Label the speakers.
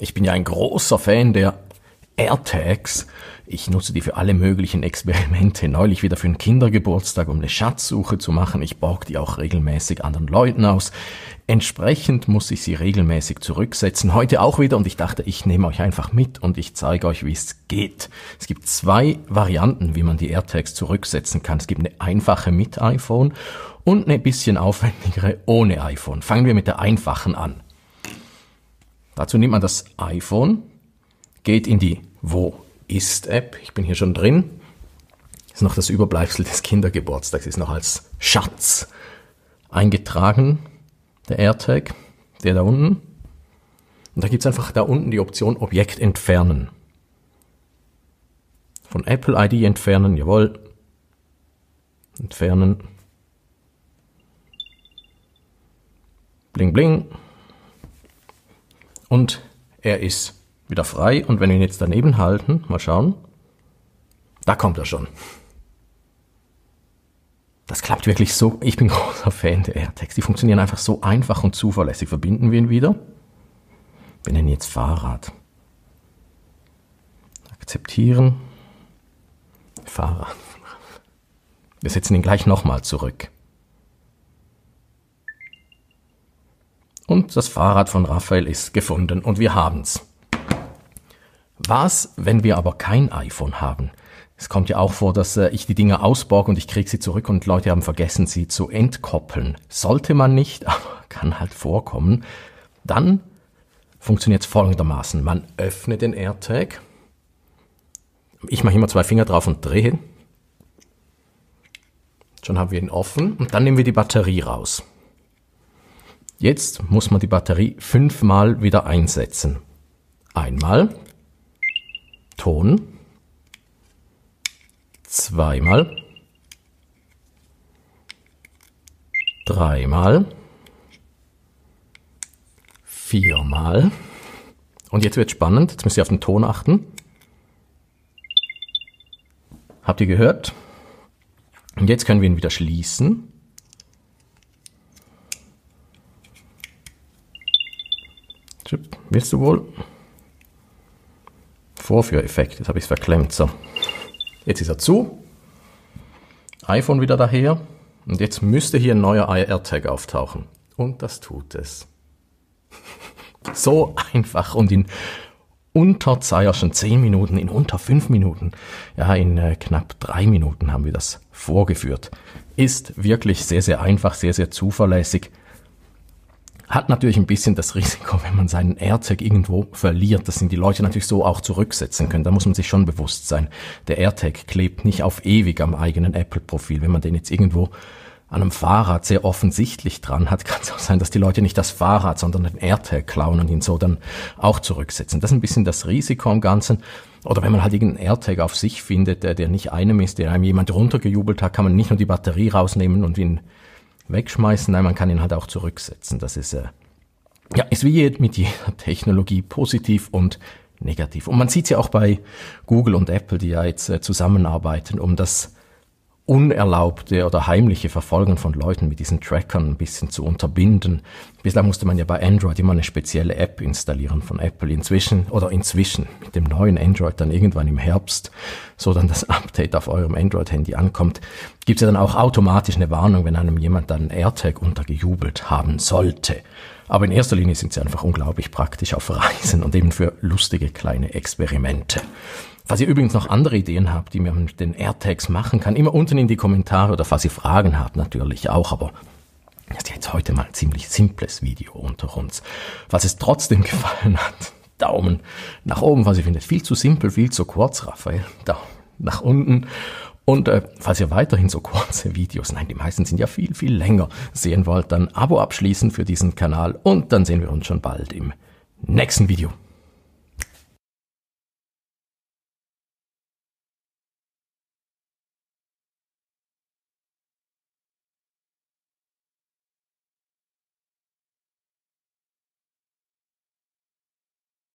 Speaker 1: Ich bin ja ein großer Fan der AirTags. Ich nutze die für alle möglichen Experimente. Neulich wieder für einen Kindergeburtstag, um eine Schatzsuche zu machen. Ich borg die auch regelmäßig anderen Leuten aus. Entsprechend muss ich sie regelmäßig zurücksetzen. Heute auch wieder und ich dachte, ich nehme euch einfach mit und ich zeige euch, wie es geht. Es gibt zwei Varianten, wie man die AirTags zurücksetzen kann. Es gibt eine einfache mit iPhone und eine bisschen aufwendigere ohne iPhone. Fangen wir mit der einfachen an. Dazu nimmt man das iPhone, geht in die Wo ist App. Ich bin hier schon drin. Ist noch das Überbleibsel des Kindergeburtstags, ist noch als Schatz eingetragen, der AirTag, der da unten. Und da gibt es einfach da unten die Option Objekt entfernen. Von Apple ID entfernen, jawohl. Entfernen. Bling bling und er ist wieder frei. Und wenn wir ihn jetzt daneben halten, mal schauen, da kommt er schon. Das klappt wirklich so. Ich bin großer Fan der AirTags. Die funktionieren einfach so einfach und zuverlässig. Verbinden wir ihn wieder. Wir nennen jetzt Fahrrad. Akzeptieren. Fahrrad. Wir setzen ihn gleich nochmal zurück. Und das Fahrrad von Raphael ist gefunden und wir haben's. Was, wenn wir aber kein iPhone haben? Es kommt ja auch vor, dass äh, ich die Dinge ausborge und ich kriege sie zurück und Leute haben vergessen, sie zu entkoppeln. Sollte man nicht, aber kann halt vorkommen. Dann funktioniert es folgendermaßen. Man öffnet den AirTag. Ich mache immer zwei Finger drauf und drehe. Schon haben wir ihn offen und dann nehmen wir die Batterie raus. Jetzt muss man die Batterie fünfmal wieder einsetzen. Einmal Ton, zweimal, dreimal, viermal. Und jetzt wird spannend. Jetzt müsst ihr auf den Ton achten. Habt ihr gehört? Und jetzt können wir ihn wieder schließen. Willst du wohl? Vorführeffekt, jetzt habe ich es verklemmt. So. Jetzt ist er zu. iPhone wieder daher. Und jetzt müsste hier ein neuer AirTag auftauchen. Und das tut es. so einfach und in unter schon 10 Minuten, in unter 5 Minuten, ja, in äh, knapp 3 Minuten haben wir das vorgeführt. Ist wirklich sehr, sehr einfach, sehr, sehr zuverlässig. Hat natürlich ein bisschen das Risiko, wenn man seinen AirTag irgendwo verliert, dass ihn die Leute natürlich so auch zurücksetzen können. Da muss man sich schon bewusst sein. Der AirTag klebt nicht auf ewig am eigenen Apple-Profil. Wenn man den jetzt irgendwo an einem Fahrrad sehr offensichtlich dran hat, kann es auch sein, dass die Leute nicht das Fahrrad, sondern den AirTag klauen und ihn so dann auch zurücksetzen. Das ist ein bisschen das Risiko am Ganzen. Oder wenn man halt irgendeinen AirTag auf sich findet, der, der nicht einem ist, der einem jemand runtergejubelt hat, kann man nicht nur die Batterie rausnehmen und ihn wegschmeißen, nein, man kann ihn halt auch zurücksetzen. Das ist, äh, ja, ist wie mit jeder Technologie positiv und negativ. Und man sieht ja auch bei Google und Apple, die ja jetzt äh, zusammenarbeiten, um das unerlaubte oder heimliche Verfolgen von Leuten mit diesen Trackern ein bisschen zu unterbinden. Bislang musste man ja bei Android immer eine spezielle App installieren von Apple. Inzwischen oder inzwischen mit dem neuen Android dann irgendwann im Herbst, so dann das Update auf eurem Android-Handy ankommt, gibt es ja dann auch automatisch eine Warnung, wenn einem jemand dann AirTag untergejubelt haben sollte. Aber in erster Linie sind sie einfach unglaublich praktisch auf Reisen und eben für lustige kleine Experimente. Falls ihr übrigens noch andere Ideen habt, die man mit den AirTags machen kann, immer unten in die Kommentare oder falls ihr Fragen habt natürlich auch, aber das ist jetzt heute mal ein ziemlich simples Video unter uns. Falls es trotzdem gefallen hat, Daumen nach oben, falls ihr findet, viel zu simpel, viel zu kurz, Raphael, Daumen nach unten. Und äh, falls ihr weiterhin so kurze Videos, nein, die meisten sind ja viel, viel länger, sehen wollt, dann Abo abschließen für diesen Kanal und dann sehen wir uns schon bald im nächsten Video.